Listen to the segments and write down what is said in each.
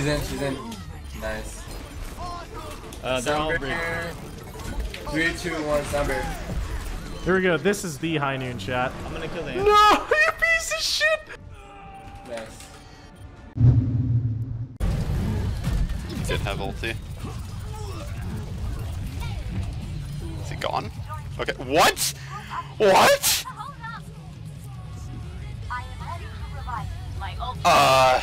He's in. Nice. Uh, they're all breed. Sunbear. Three, two, one, Sunbear. Here we go. This is the high noon chat. I'm gonna kill the No, you piece of shit! Nice. Did have ulti. Is he gone? Okay. What? What? Uh.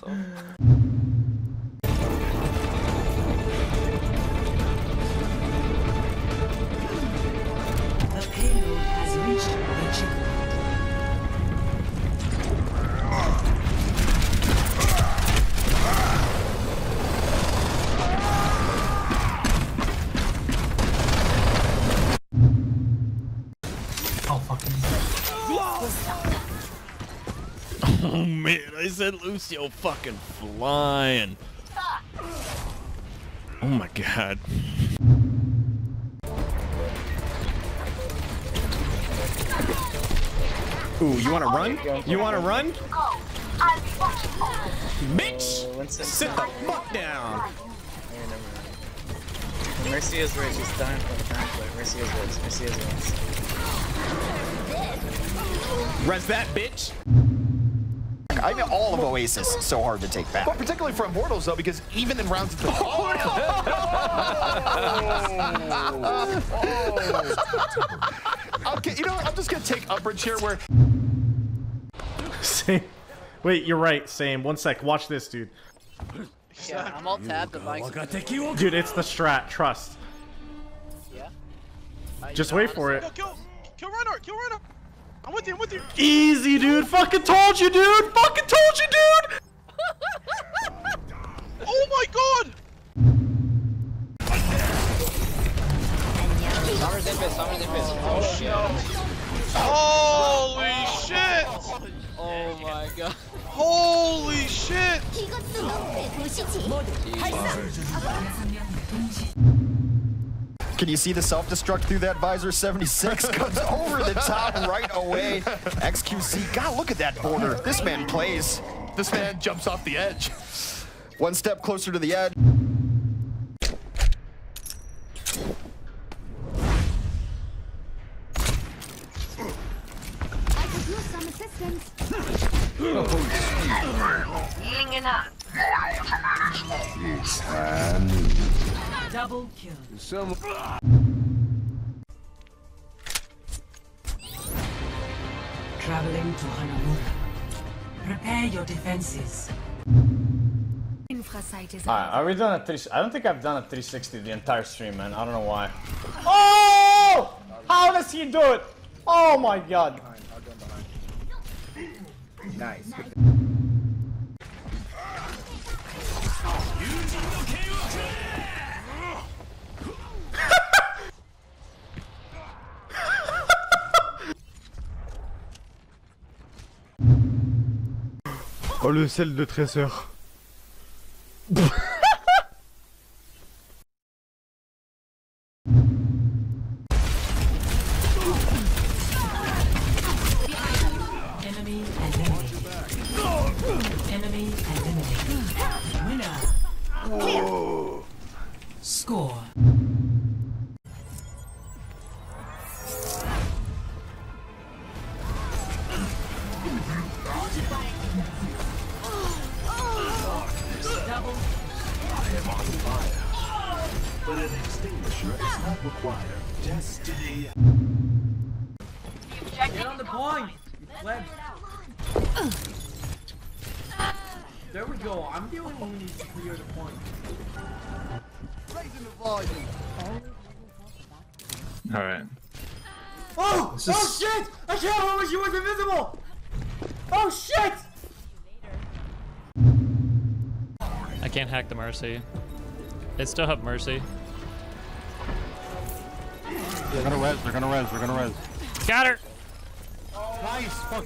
Fucking. The payload has reached the checkpoint. Oh man, I said Lucio fucking flying. Oh my god. Ooh, you wanna run? You wanna run? Bitch! Sit the fuck down! Mercy is right, she's dying for the conflict. Mercy is right, Mercy is right. Res that bitch! I mean, all of Oasis so hard to take back. But particularly for Immortals, though, because even in rounds of the oh. Okay, you know what? I'm just gonna take upbridge here where Same. Wait, you're right. Same. One sec. Watch this, dude. Yeah, I'm all tabbed, the bike's Dude, it's the strat. Trust. yeah. Just wait for it. kill kill Reinhardt, kill Reinhardt. I'm with you, I'm with you. Easy, dude. Fucking told you, dude. Fucking told you, dude. Oh my god! Summer's infant, Summer's infant. Oh shit. Holy shit! Oh my god. Holy shit! Can you see the self-destruct through that visor? 76 comes over the top right away. XQC, God, look at that border. This man plays. This man jumps off the edge. One step closer to the edge. Double kill. Traveling to Hanamura. Prepare your defenses. Infrasight is Alright, are we done a three? I don't think I've done a 360 the entire stream, man. I don't know why. Oh! How does he do it? Oh my god. Nice. Oh le sel de trésor. point! There we go. I'm the only one who needs to clear the point. Alright. Oh! Oh shit! I can't remember she was invisible! Oh shit! I can't hack the Mercy. They still have Mercy. They're gonna res, they're gonna res, they're gonna res. Got her! Nice! Fuck!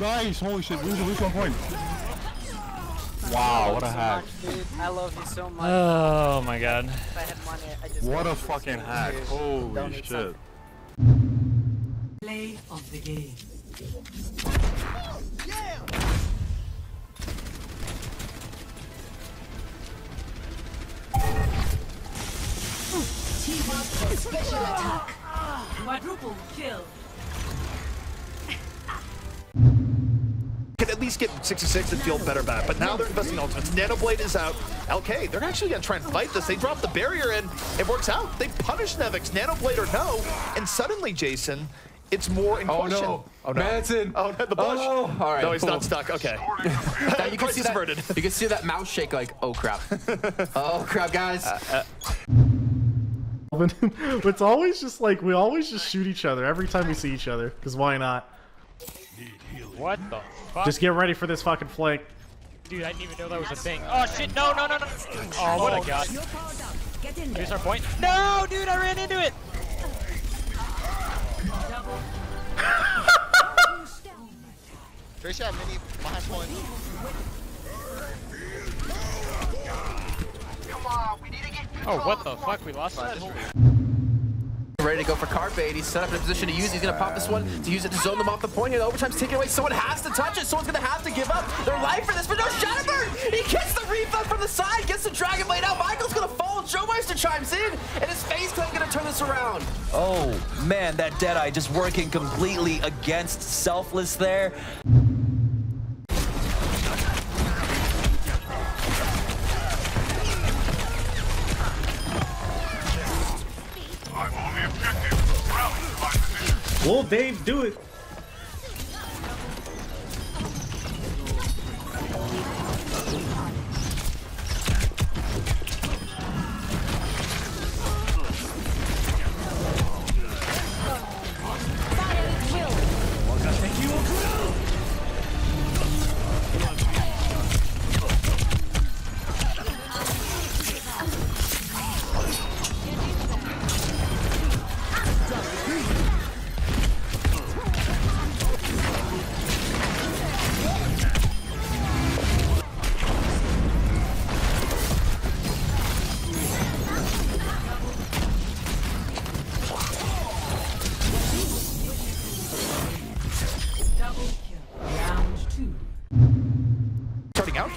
Nice! Holy shit, lose, lose one point. Wow, what a hack. Dude, I love you so much. Oh my god. if I had money, I just What a fucking hack. Holy Donate shit. Play of the game. Team up for special attack. Quadruple kill. Least get 66 and feel better about it. But now they're investing in ultimates. Nanoblade is out. LK, they're actually going to try and fight this. They drop the barrier and it works out. They punish Nevix, Nanoblade or no. And suddenly, Jason, it's more in Oh no. Oh no. Manson. Oh, no, the bush. Oh, all right. no, he's cool. not stuck. Okay. Now you can see that. averted. You can see that mouse shake like, oh crap. oh crap, guys. it's always just like we always just shoot each other every time we see each other because why not What the fuck? just get ready for this fucking flank Dude, I didn't even know that was a thing. Oh shit, no, no, no, no. Oh, what a god. Here's our point. No, dude, I ran into it. Tracia, mini, behind point. Oh, what the fuck? We lost that? Ready to go for card bait. He's set up in a position to use. He's gonna pop this one to use it to zone them off the point. The overtime's taken away. Someone has to touch it. Someone's gonna have to give up their life for this. But no, Shadowbird! He gets the refund from the side, gets the Dragon Blade out. Michael's gonna fall. Joe Meister chimes in, and his face clan gonna turn this around. Oh, man, that Deadeye just working completely against Selfless there. Well dave do it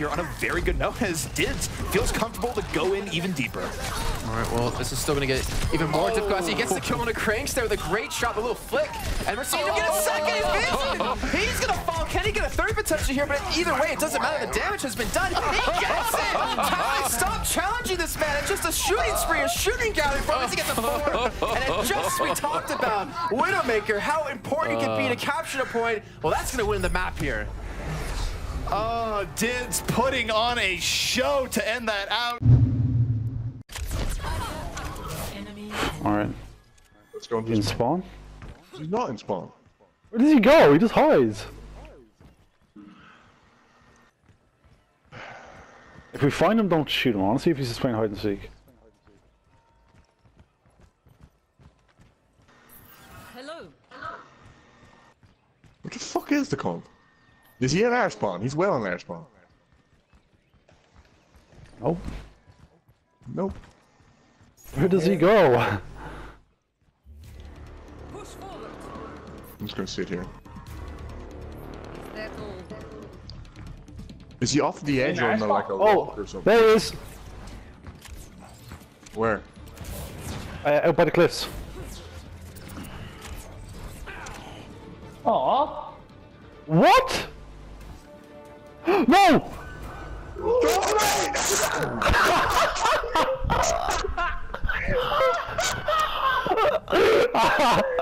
here on a very good note as Dids feels comfortable to go in even deeper. All right, well, this is still gonna get even more oh. difficult. As he gets the kill on the cranks there with a great shot, the little flick, and we're seeing him get a second. Oh. He's. He's gonna fall. Can he get a third potential here? But either way, it doesn't matter. The damage has been done. He gets it. Stop challenging this man. It's just a shooting spree, a shooting gallery from him to get the four. And it just we talked about Widowmaker, how important it can be to capture the point. Well, that's gonna win the map here. Oh, Dids putting on a show to end that out. Alright. Let's go In spawn? He's not in spawn. Where does he go? He just hides. If we find him, don't shoot him. I want to see if he's just playing hide and seek. Hello. What the fuck is the comp? Is he in air spawn? He's well in air spawn. Oh. Nope. Where does he go? Push forward. I'm just gonna sit here. Is he off the edge or in the, like a Oh, rock or something? there he is. Where? Uh, out by the cliffs. Aww. What? No!